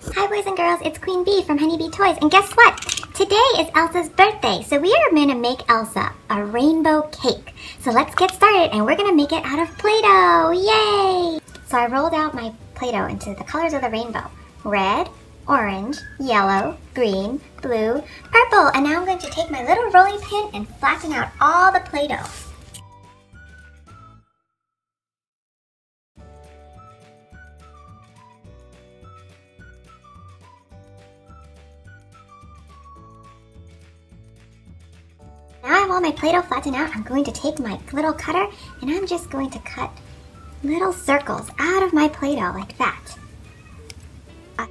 Hi boys and girls, it's Queen Bee from Honeybee Toys, and guess what? Today is Elsa's birthday, so we are gonna make Elsa a rainbow cake. So let's get started, and we're gonna make it out of Play-Doh, yay! So I rolled out my Play-Doh into the colors of the rainbow. Red, orange, yellow, green, blue, purple, and now I'm going to take my little rolling pin and flatten out all the Play-Doh. Now I have all my Play-Doh flattened out, I'm going to take my little cutter and I'm just going to cut little circles out of my Play-Doh like that. And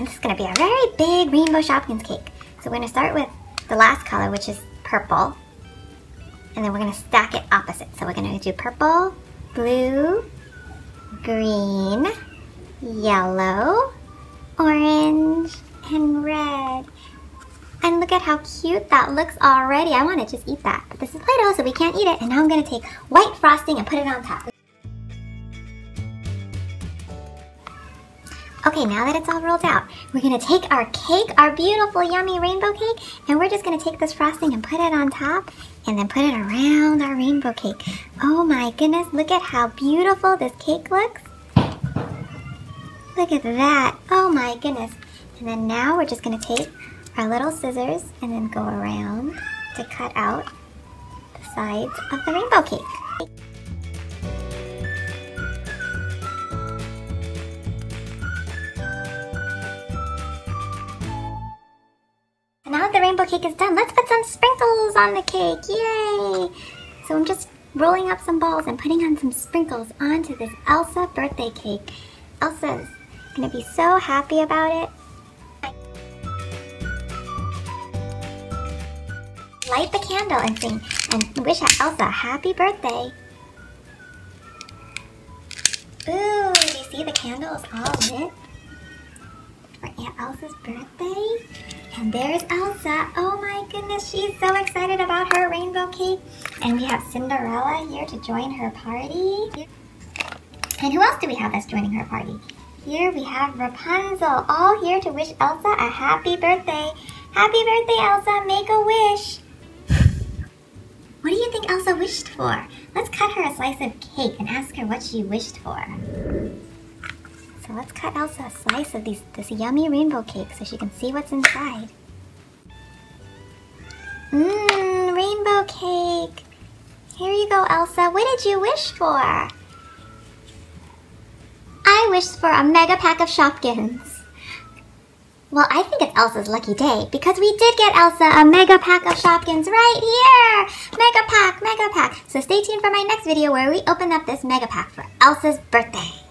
this is going to be a very big rainbow Shopkins cake. So we're going to start with the last color, which is purple. And then we're going to stack it opposite. So we're going to do purple, blue, green, yellow, orange, and red. And look at how cute that looks already. I want to just eat that. But this is Play-Doh, so we can't eat it. And now I'm going to take white frosting and put it on top. Okay, now that it's all rolled out, we're gonna take our cake, our beautiful yummy rainbow cake, and we're just gonna take this frosting and put it on top, and then put it around our rainbow cake. Oh my goodness, look at how beautiful this cake looks. Look at that, oh my goodness. And then now we're just gonna take our little scissors and then go around to cut out the sides of the rainbow cake. The rainbow cake is done, let's put some sprinkles on the cake. Yay! So I'm just rolling up some balls and putting on some sprinkles onto this Elsa birthday cake. Elsa's gonna be so happy about it. Light the candle and sing and wish Elsa a happy birthday. Ooh, do you see the candles all lit? For Aunt Elsa's birthday? And there's Elsa. Oh my goodness, she's so excited about her rainbow cake. And we have Cinderella here to join her party. And who else do we have that's joining her party? Here we have Rapunzel, all here to wish Elsa a happy birthday. Happy birthday, Elsa. Make a wish. What do you think Elsa wished for? Let's cut her a slice of cake and ask her what she wished for. So let's cut Elsa a slice of these, this yummy rainbow cake so she can see what's inside. Mmm, rainbow cake. Here you go, Elsa. What did you wish for? I wished for a mega pack of Shopkins. Well, I think it's Elsa's lucky day because we did get Elsa a mega pack of Shopkins right here. Mega pack, mega pack. So stay tuned for my next video where we open up this mega pack for Elsa's birthday.